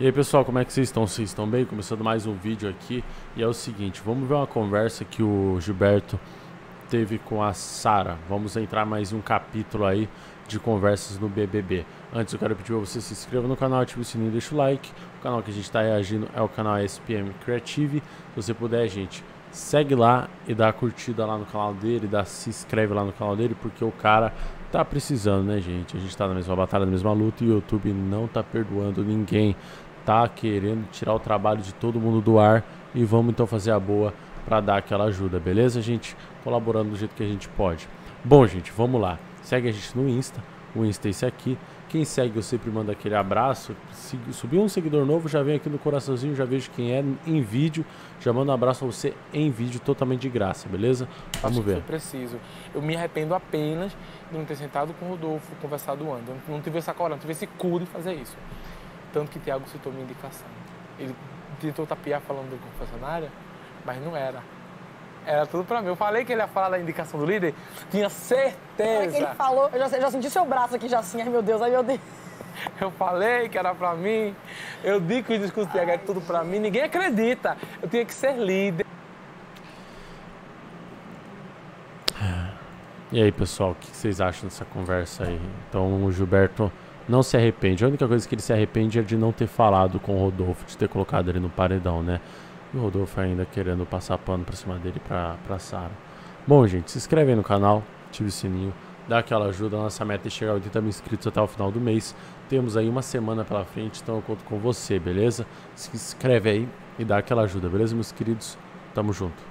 E aí pessoal, como é que vocês estão? Vocês estão bem? Começando mais um vídeo aqui E é o seguinte, vamos ver uma conversa que o Gilberto teve com a Sara Vamos entrar mais um capítulo aí de conversas no BBB Antes eu quero pedir para você se inscreva no canal, ative o sininho deixa o like O canal que a gente está reagindo é o canal SPM Creative Se você puder, gente, segue lá e dá curtida lá no canal dele dá, Se inscreve lá no canal dele porque o cara tá precisando, né, gente? A gente tá na mesma batalha, na mesma luta e o YouTube não tá perdoando ninguém tá querendo tirar o trabalho de todo mundo do ar e vamos então fazer a boa para dar aquela ajuda, beleza, gente? Colaborando do jeito que a gente pode. Bom, gente, vamos lá. Segue a gente no Insta. O Insta é esse aqui. Quem segue, eu sempre mando aquele abraço. Subiu um seguidor novo, já vem aqui no coraçãozinho, já vejo quem é em vídeo. Já mando um abraço pra você em vídeo, totalmente de graça, beleza? Vamos Acho ver. Que foi preciso. Eu me arrependo apenas de não ter sentado com o Rodolfo, conversado antes. Eu não tive essa coragem, não tive esse cu de fazer isso. Tanto que Tiago citou minha indicação. Ele tentou tapear falando do confessionário, mas não era. Era tudo pra mim. Eu falei que ele ia falar da indicação do líder, tinha certeza. ele falou, eu já, já senti seu braço aqui já assim, ai meu Deus, ai meu Deus. Eu falei que era pra mim. Eu digo que o discurso do Tiago é tudo pra mim. Ninguém acredita. Eu tinha que ser líder. E aí, pessoal, o que vocês acham dessa conversa aí? Então, o Gilberto não se arrepende. A única coisa que ele se arrepende é de não ter falado com o Rodolfo, de ter colocado ele no paredão, né? E o Rodolfo ainda querendo passar pano pra cima dele pra, pra Sara. Bom, gente, se inscreve aí no canal, ative o sininho, dá aquela ajuda. Nossa meta é chegar a 80 mil inscritos até o final do mês. Temos aí uma semana pela frente, então eu conto com você, beleza? Se inscreve aí e dá aquela ajuda, beleza, meus queridos? Tamo junto.